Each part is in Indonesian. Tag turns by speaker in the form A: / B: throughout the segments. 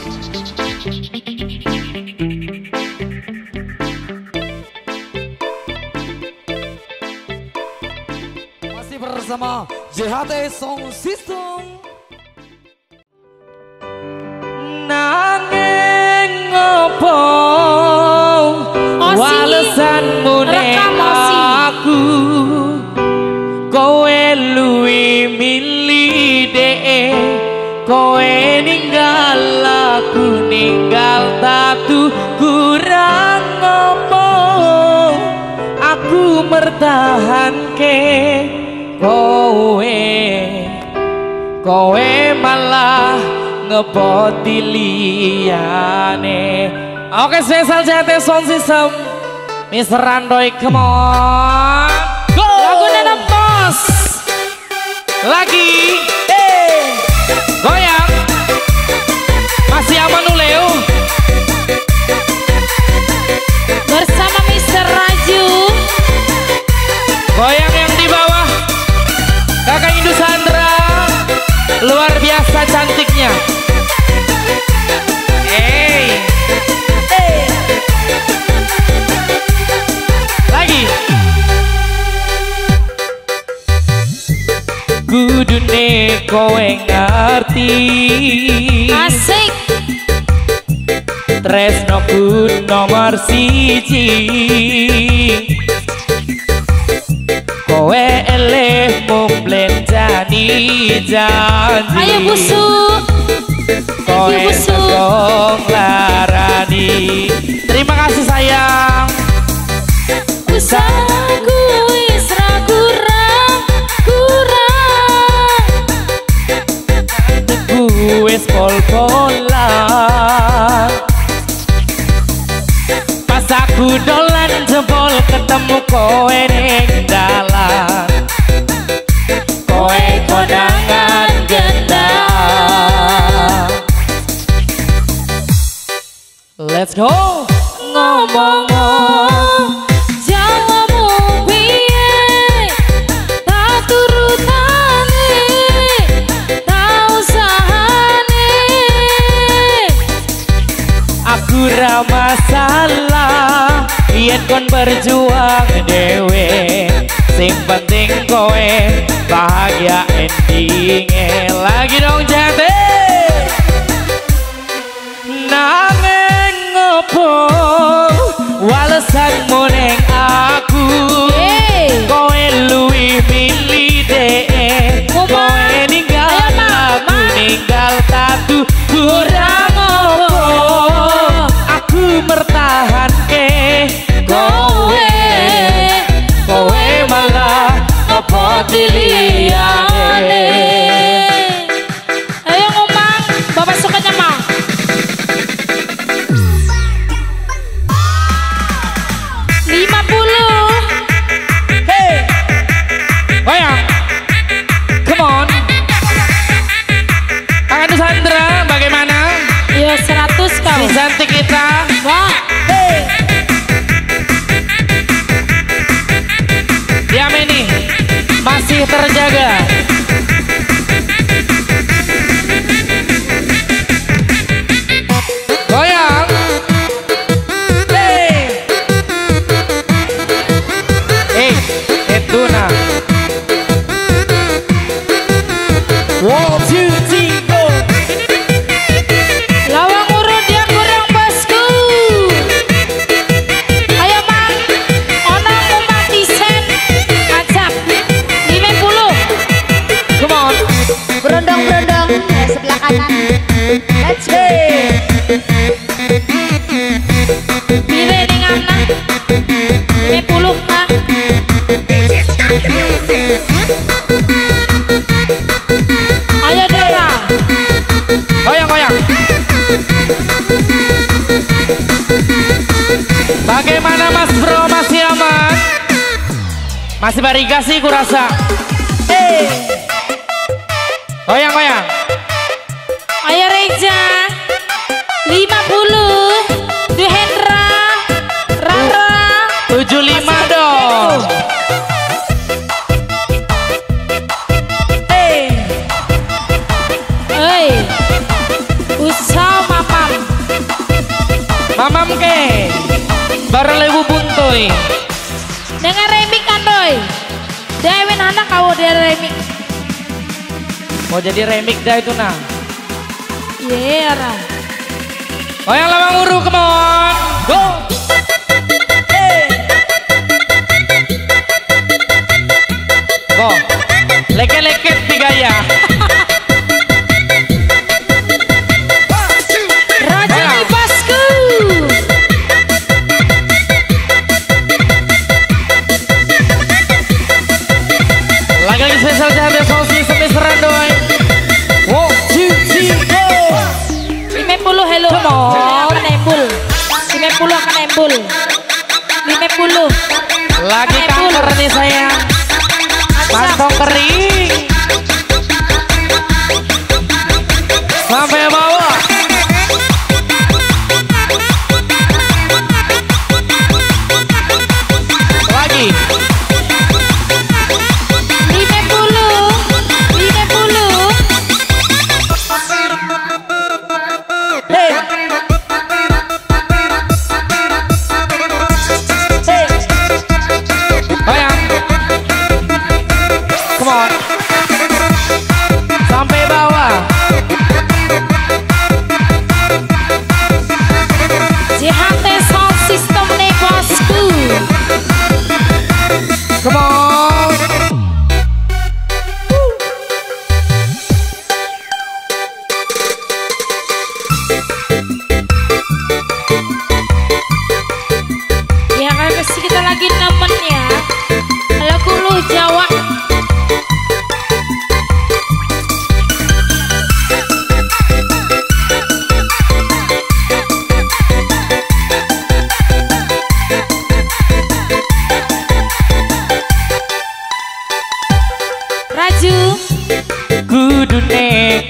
A: Masih bersama JHT Song System.
B: Nanging ngopo walesanmu ning mertahanke kowe kowe malah ngepoti liyane. Oke spesial JT Sound System Mr. Randoy come on luar biasa cantiknya. Hey hey lagi kudune kowe ngerti
C: Asik.
B: Tresno ku nomor siji Kowe eleh mumplen jani janji
C: Ayo busu.
B: Kowe
C: Ayo, busu.
B: sedong larani Terima kasih sayang kon berjuang dewe Sing penting kowe bahagia endingnya Lagi dong yeah. Masih barika sih kurasa. Hey. Goyang goyang.
C: Ayo Reja. 50 Du Hendra Rara
B: 75
C: Masih
B: dong. Hey. Hey.
C: usah mamam. Mamam ke. Barang lewu buntuy. Dia remik.
B: Mau jadi remix dah itu nah.
C: Iya yeah,
B: Oh yang lama nguru, come on. Go. Go. Leket-leket tiga ya.
C: 50.
B: Lagi kanker nih sayang. Kantong kering. Sampai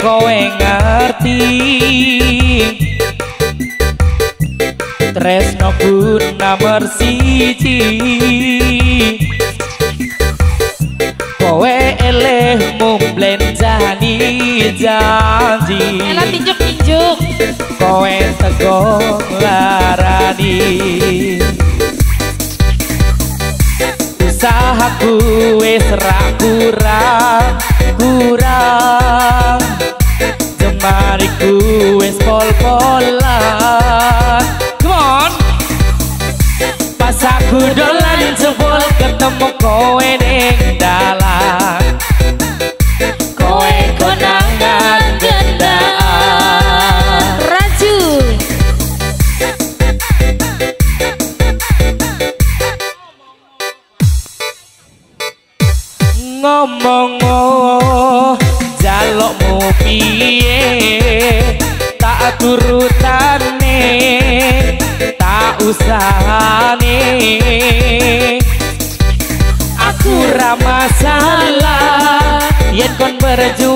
B: kowe ngerti. Tresno pun nomor siji. Kowe eleh mumblen jani janji.
C: Ela tinjuk tinjuk.
B: Kowe tego larani. Usahaku wis ra kurang kurang ketemu kowe ning dalan. Kowe konangan gendaan
C: Raju,
B: ngomong jalukmu piye? Tak turutane berjuang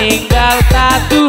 C: meninggal
B: satu